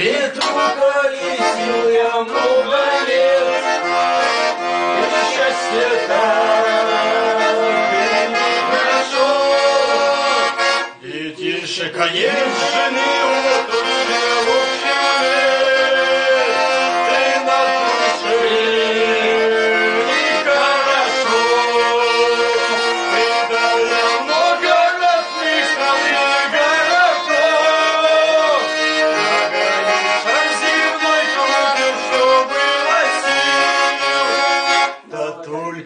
Ветру колесил я много лет, Это счастье так хорошо. Детишек, а конечно,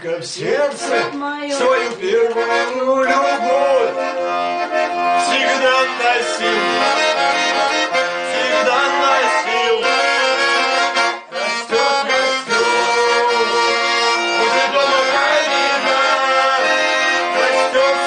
только в сердце свою первую любовь всегда носил, всегда носил. Растет костер, уже дома калина, растет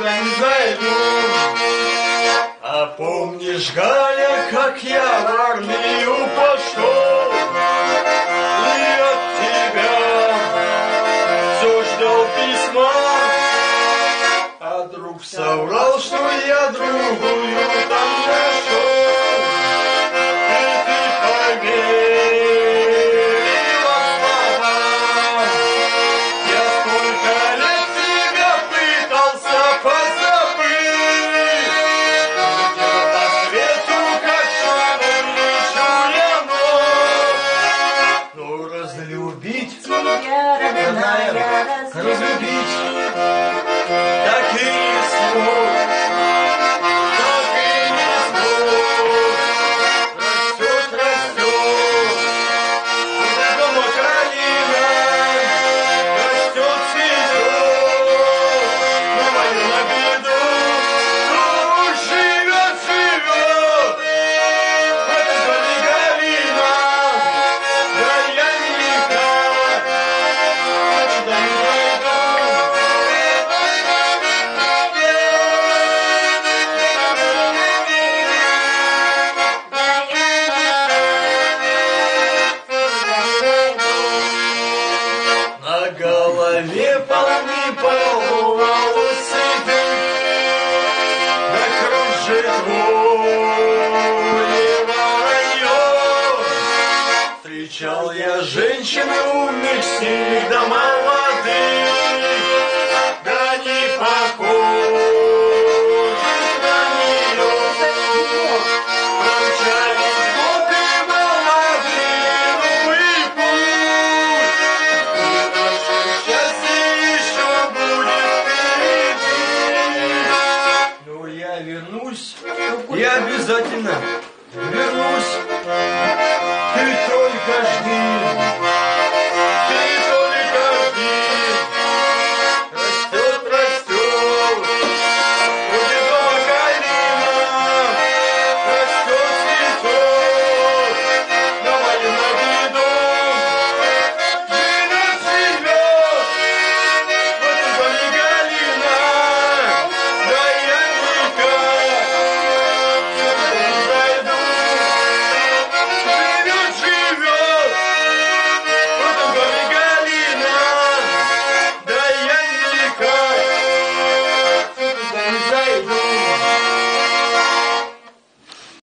пронзает А помнишь, Галя, как я в армию пошел? Я женщина у них всегда молоды. да не похож. На нее лед. Годы молодые, ну и путь. и наше счастье еще будет впереди. Но я вернусь, Я обязательно